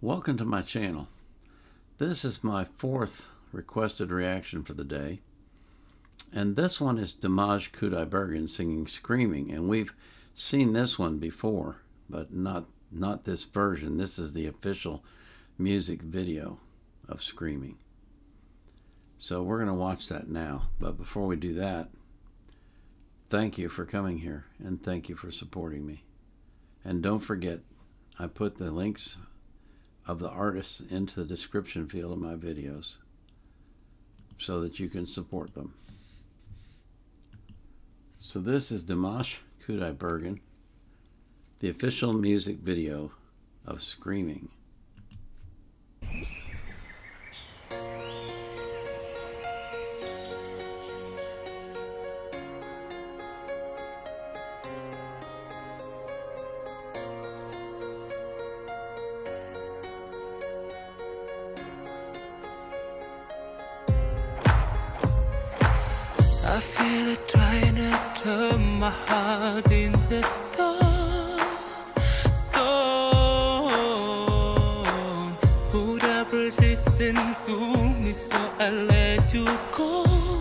Welcome to my channel. This is my fourth requested reaction for the day. And this one is Dimash Qudaibergen singing Screaming. And we've seen this one before, but not, not this version. This is the official music video of Screaming. So we're going to watch that now. But before we do that, thank you for coming here and thank you for supporting me. And don't forget, I put the links of the artists into the description field of my videos so that you can support them. So this is Dimash Qudaibergen, the official music video of Screaming. I feel trying to turn my heart into stone, stone. Put up resistance to me, so I let you go.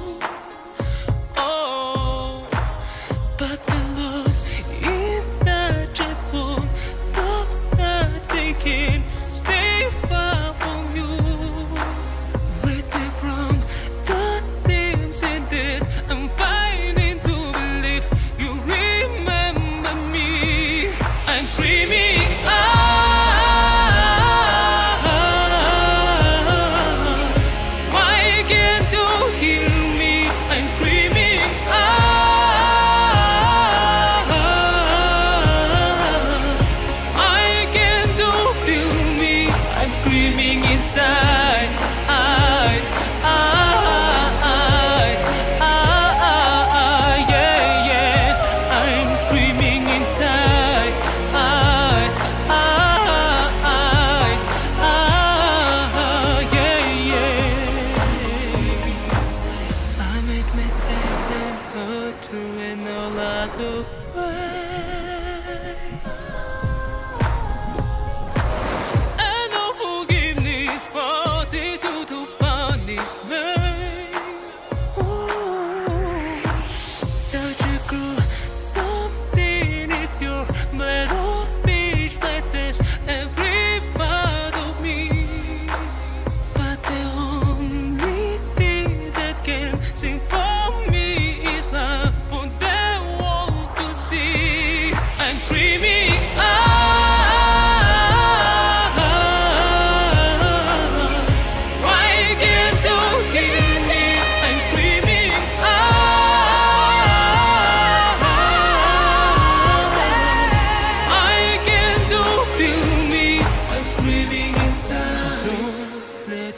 Screaming inside.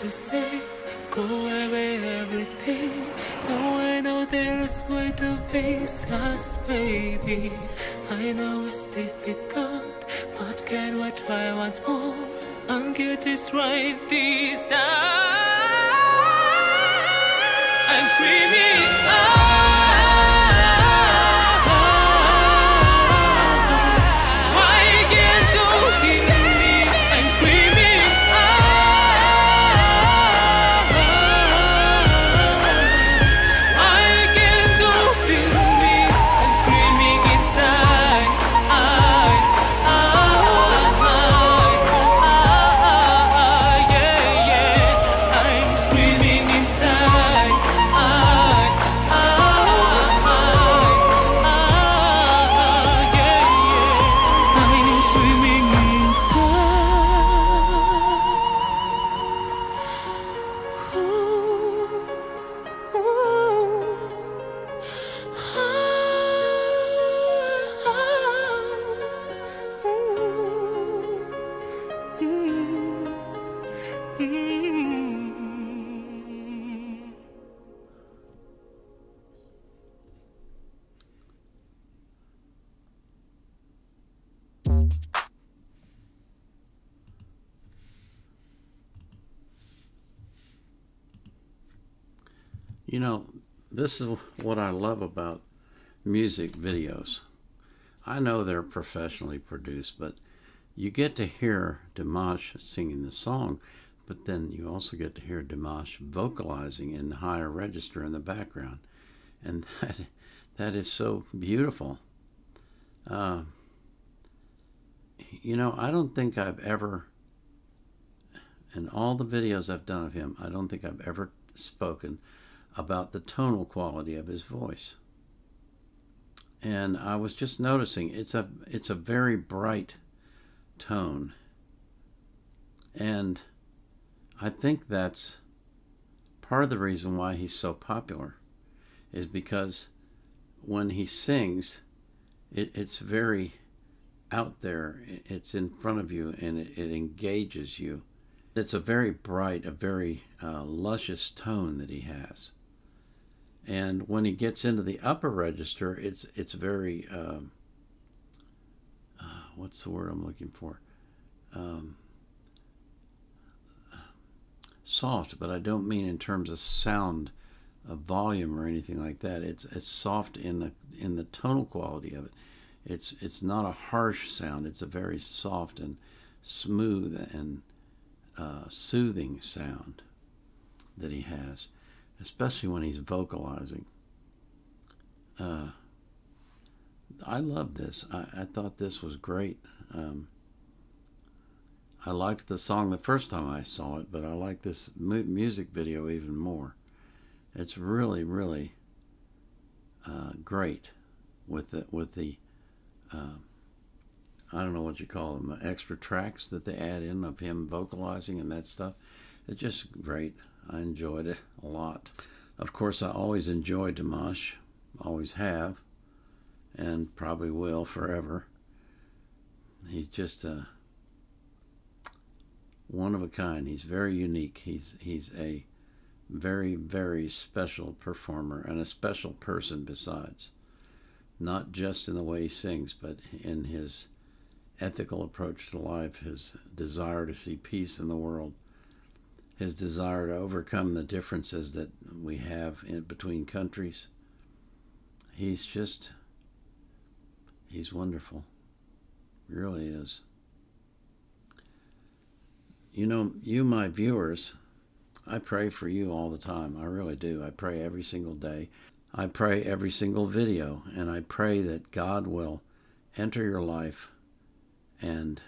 It say go away everything. No, I know there's way to face us, baby. I know it's difficult, but can we try once more and get this right this time? I'm screaming You know, this is what I love about music videos. I know they're professionally produced, but you get to hear Dimash singing the song, but then you also get to hear Dimash vocalizing in the higher register in the background. And that, that is so beautiful. Uh, you know, I don't think I've ever, in all the videos I've done of him, I don't think I've ever spoken about the tonal quality of his voice. And I was just noticing it's a it's a very bright tone. And I think that's part of the reason why he's so popular is because when he sings, it, it's very out there. It's in front of you and it, it engages you. It's a very bright, a very uh, luscious tone that he has. And when he gets into the upper register, it's it's very um, uh, what's the word I'm looking for? Um, soft, but I don't mean in terms of sound, of volume or anything like that. It's it's soft in the in the tonal quality of it. It's it's not a harsh sound. It's a very soft and smooth and uh, soothing sound that he has, especially when he's vocalizing. Uh, I love this. I, I, thought this was great. Um, I liked the song the first time I saw it, but I like this mu- music video even more. It's really, really uh, great with the with the uh, I don't know what you call them, extra tracks that they add in of him vocalizing and that stuff. It's just great. I enjoyed it a lot. Of course, I always enjoyed Dimash, always have, and probably will forever. He's just a one of a kind. He's very unique. He's he's a very very special performer and a special person besides not just in the way he sings, but in his ethical approach to life, his desire to see peace in the world, his desire to overcome the differences that we have in between countries. He's just, he's wonderful. He really is. You know, you, my viewers, I pray for you all the time. I really do. I pray every single day. I pray every single video, and I pray that God will enter your life and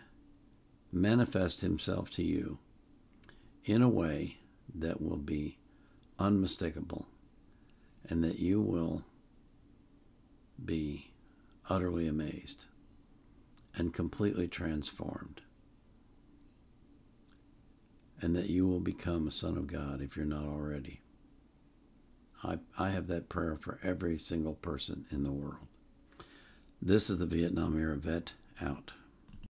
manifest Himself to you in a way that will be unmistakable and that you will be utterly amazed and completely transformed. And that you will become a son of God if you're not already. I, I have that prayer for every single person in the world. This is the Vietnam era vet out.